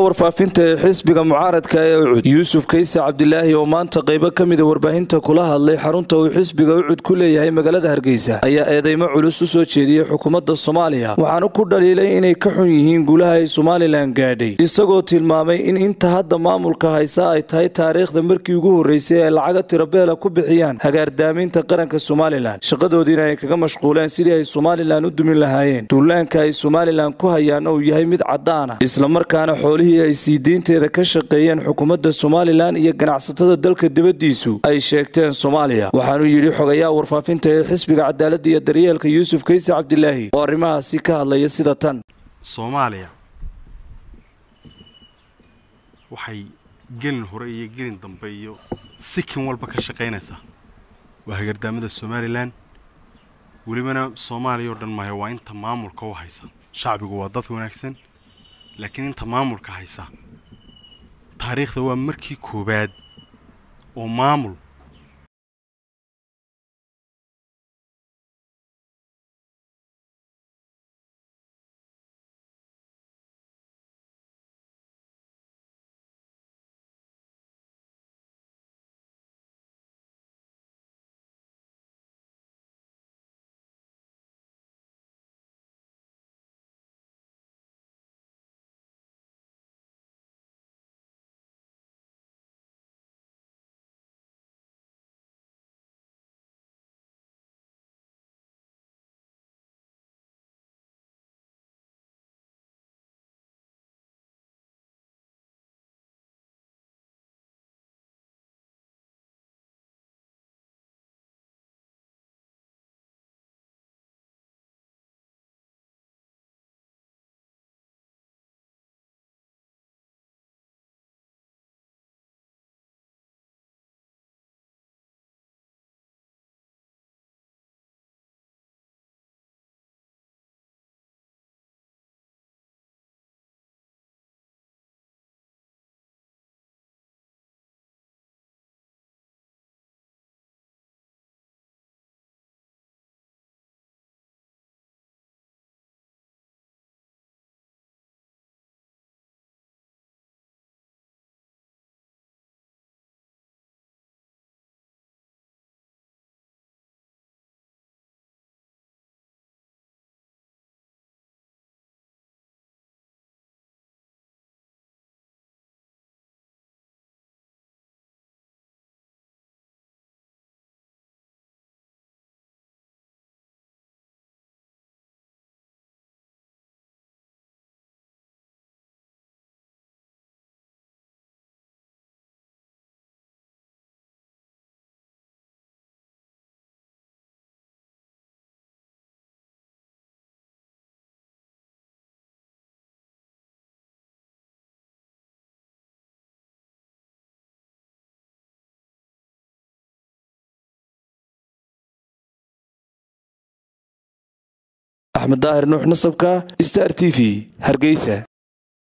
warfaafinta ee xisbiga mucaaradka ee ucud yuusuf kayse cabdilaahi oo maanta qaybo ka mida warbaahinta kula hadlay xarunta uu xisbiga ucud ku leeyahay magaalada hargeysa ayaa eedeymo culus u soo jeediyey xukuumadda soomaaliya. Waxaana ku dhaliilay inay ka xun yihiin guulaha ay somalilan gaadhay isagoo tilmaamay in inta hadda maamulka haysa ay tahay taariikhda markii ugu horreysay ay lacaga tirabeela ku bixiyaan hagaardaaminta qaranka somalilan shaqadoodiina ay kaga mashquuleen sidii ay somalilan u dumin lahaayeen. Duulaanka ay somalilan ku hayaana uu yahay mid caddaana islamarkaana xoolihii ay sii deynteeda ka shaqeeyeen xukuumadda somalilan iyo ganacsatada dalka dibaddiisu ay sheegteen soomaaliya. Waxaanuu yidhi xogayaha warfaafinta ee xisbiga cadaaladda iyo daryeelka yuusuf kayse cabdilaahi oo arrimahaasi ka hadlaya sida tan. Soomaaliya waxay gelin hore iyo gelin dambe iyo sikin walba ka shaqaynaysaa waa hagardaamada somalilan. Welibana soomaaliya oo dhan maayo waa inta maamulka u haysa. Shacbigu waa dad wanaagsan laakiin inta maamulka haysa taariikhda waa markii koowaad oo maamul axmed daahir nuux nasabka star t v. Hargeysa